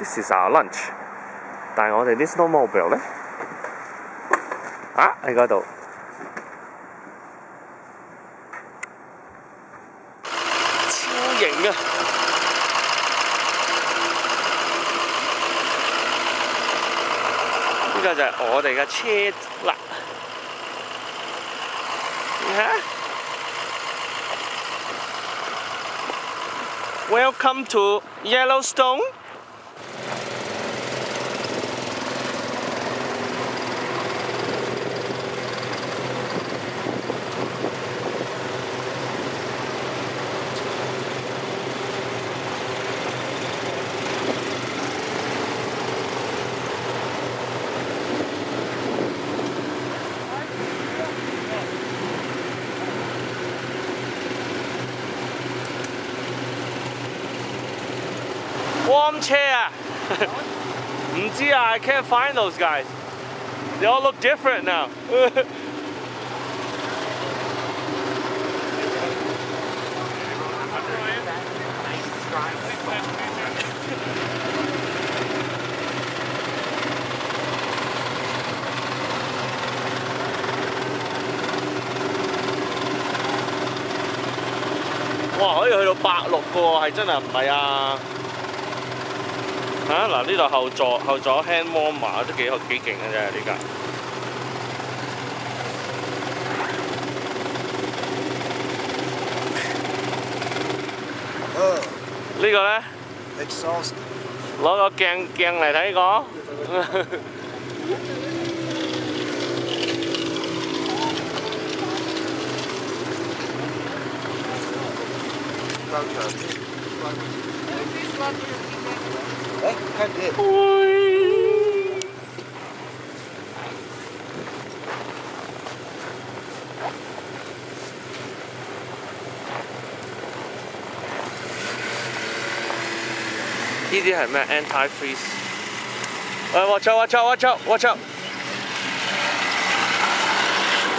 ，this is our lunch。但係我哋啲 snowmobile 咧，啊喺嗰度。超型啊！呢個就係我哋嘅車啦。你睇 Welcome to Yellowstone。Warm 车啊！唔知啊，I can't find those guys. They all look different now. 哇！可以去到百六个喎，系真系唔系啊？ 嚇嗱，呢度後座後座 hand warmer 都幾幾勁嘅啫，呢架。呢個咧 exhaust 攞個鏡鏡嚟睇個。来，看这。哎呢啲係咩？anti freeze。誒，watch out！watch out！watch out！watch out！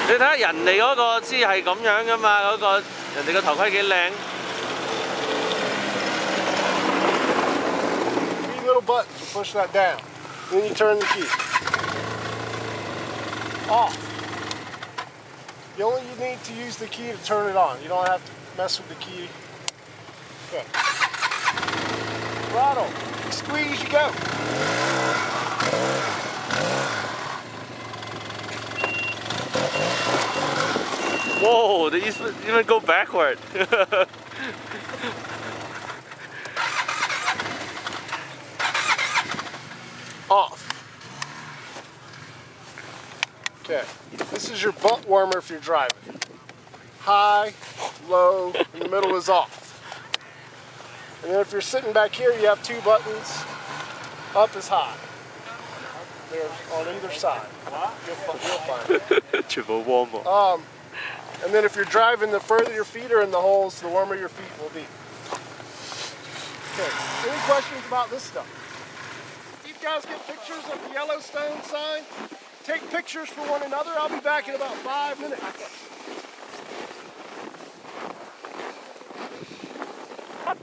你睇下人哋嗰個先係咁樣噶嘛，嗰、個人哋個頭盔幾靚。Little buttons to push that down. Then you turn the key. Off. You only need to use the key to turn it on. You don't have to mess with the key. Okay. Throttle. You squeeze, you go. Whoa! Used to even go backward. Off. Okay. Your butt warmer if you're driving. High, low, the middle is off. And then if you're sitting back here, you have two buttons. Up is high. They're on either side. You'll, you'll find it. Um, and then if you're driving, the further your feet are in the holes, the warmer your feet will be. Okay, any questions about this stuff? You guys get pictures of the Yellowstone sign? Take pictures for one another. I'll be back in about five minutes. What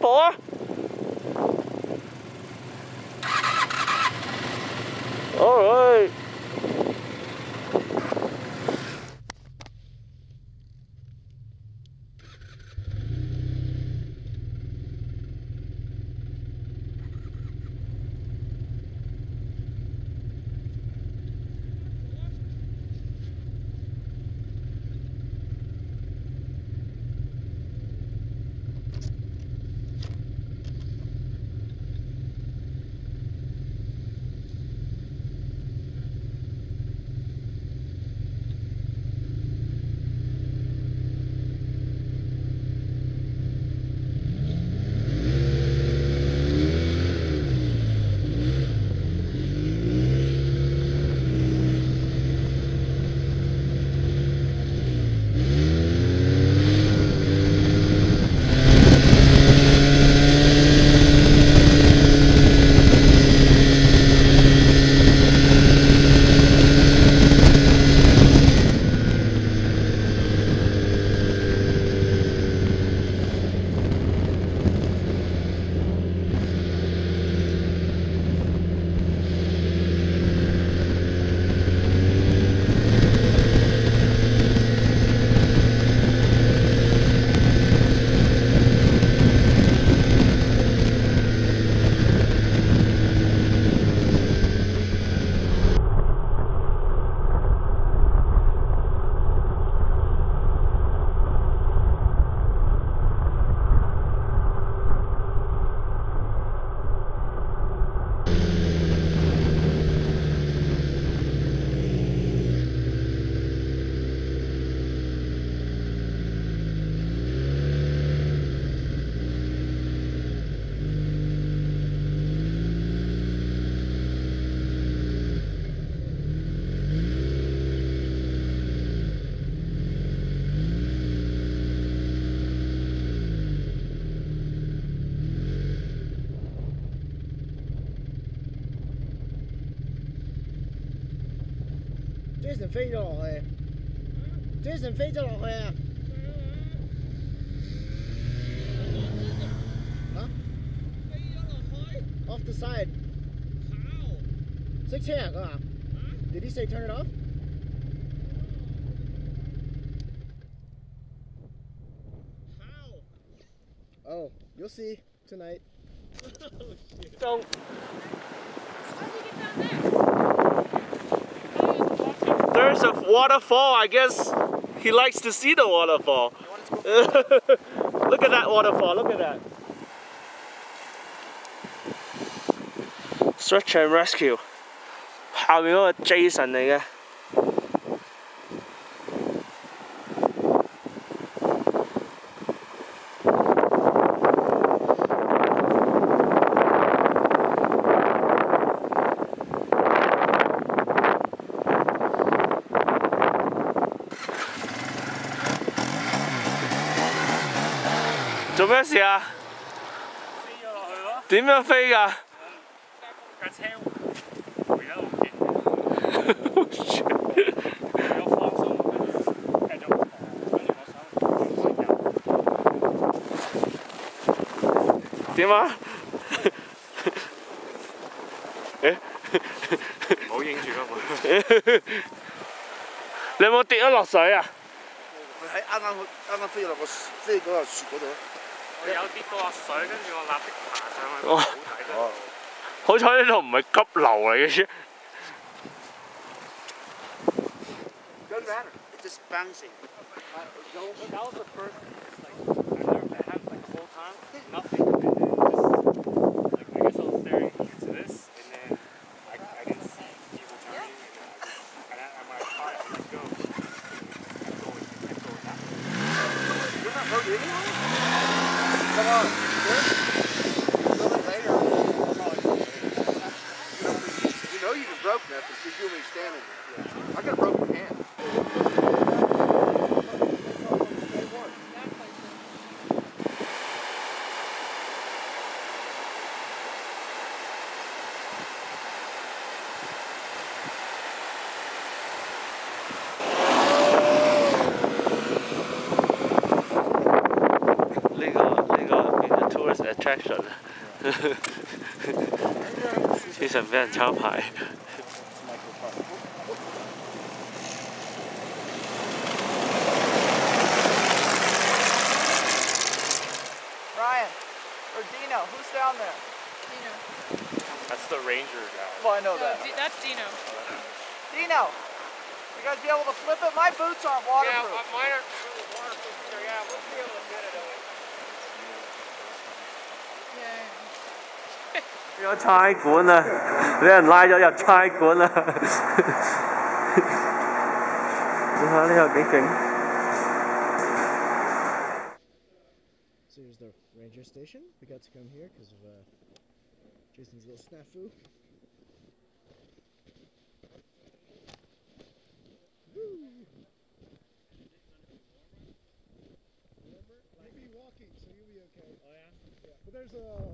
for? Alright. Jason 飞咗落去，Jason 飞咗落去啊！吓？Off the side。熄车啊！佢话：Did he say turn it off？Oh, you'll see tonight. Don't. There's a waterfall. I guess he likes to see the waterfall. Look at that waterfall. Look at that. Search and rescue. 下面嗰个 Jason 嚟嘅。 咩事啊？飞咗落去咯，点样飞㗎？架车回得好劲，为咗放松，跟住继续跟住我手点啊？唔好影住啦，你有冇跌咗落水啊？佢喺啱啱啱啱飞咗落个飞嗰个树嗰度。 我有跌到落水，跟住我立即爬上去哦好睇得。好彩呢度唔係急流嚟嘅啫。Doesn't matter. It's just bouncing. That was the first, like, I've never had like the whole time, nothing, attraction 啊！经常俾人抄牌。 Ryan or Dino, who's down there? Dino. That's the ranger guy. Well, I know No, that. D- that's Dino. Dino, you guys be able to flip it? My boots aren't waterproof. mine are 有差馆啊！俾人拉咗入差馆啊！你睇下呢个几劲。 So here's the ranger station. We got to come here because of uh, Jason's little snafu. Woo! You'll be walking, so you'll be okay. Oh yeah. Yeah, but there's a, a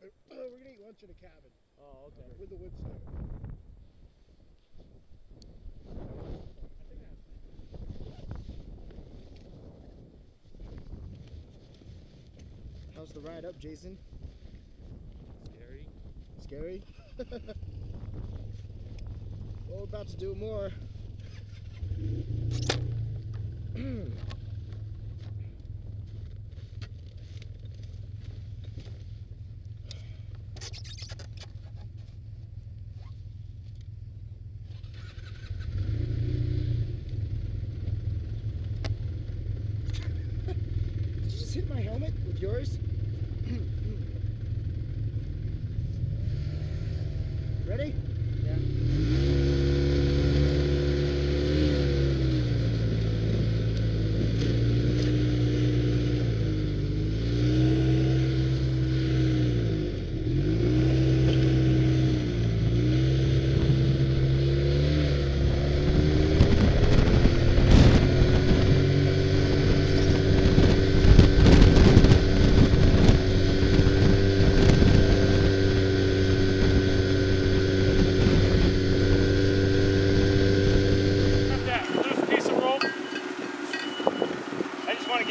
cabin. We're gonna eat lunch in a cabin. Oh, okay. With the wood stove. How's the ride up, Jason? Scary. Scary? well, we're about to do more. Did you just hit my helmet with yours?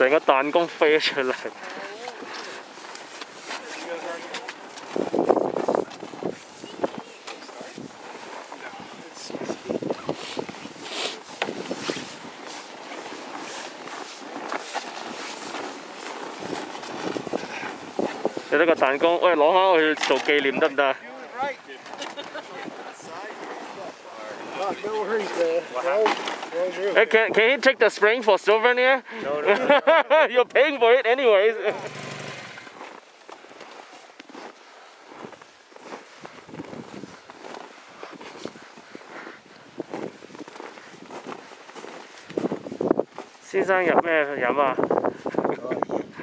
成個彈弓飛出嚟，有得個彈弓，喂攞下去做紀念得唔得？Hey, can, can he take the spring for souvenir? No, no. no. You're paying for it anyways. Eh,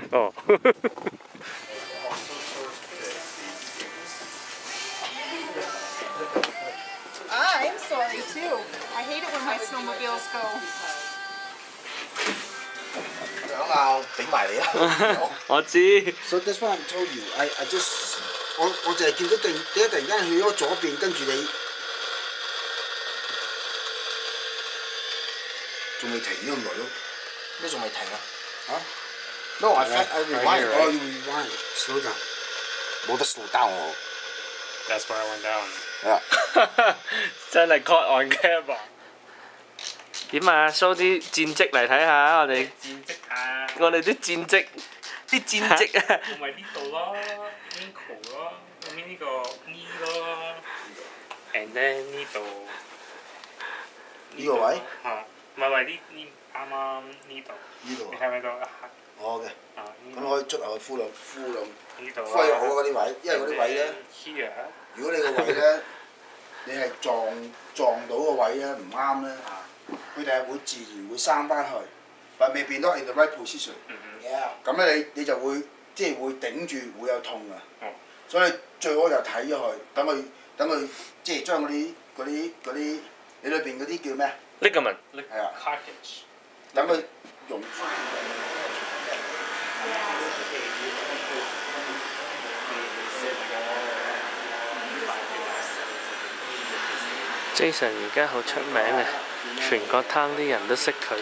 oh. I'm sorry too. I hate it when my snowmobiles go. 想拗俾埋你啦。我知。 So that's why I told you, I I just 我我就系见到突然点解突然间去咗左边，跟住你仲未停咗咁耐都，咩仲未停啊？吓？No, I I I rewind. Oh, you rewind. Slow down. 冇得 slow down 我。 That's where I went down. 真係 caught on camera。點啊？show 啲戰績嚟睇下，我哋戰績啊！我哋啲戰績，啲戰績啊！同埋呢度咯，ankle 咯，咁呢個 knee 咯，and then 呢度呢個位嚇，唔係唔係呢呢啱啱呢度，呢度啊你睇唔睇到啊？我嘅，啊咁可以捽下去敷兩敷兩呢度好嗰啲位，因為嗰啲位咧，，here 如果你個位咧，你係撞撞到個位咧唔啱咧，佢哋係會自然會生翻去，but maybe not in the right position。咁咧你你就會即係會頂住會有痛啊。哦所以最好就睇咗佢，等佢等佢即係將嗰啲嗰啲嗰啲你裏邊嗰啲叫咩？呢個文係啊，cartilage。等佢溶翻。Jason 而家好出名嘅，全個攤啲人都識佢。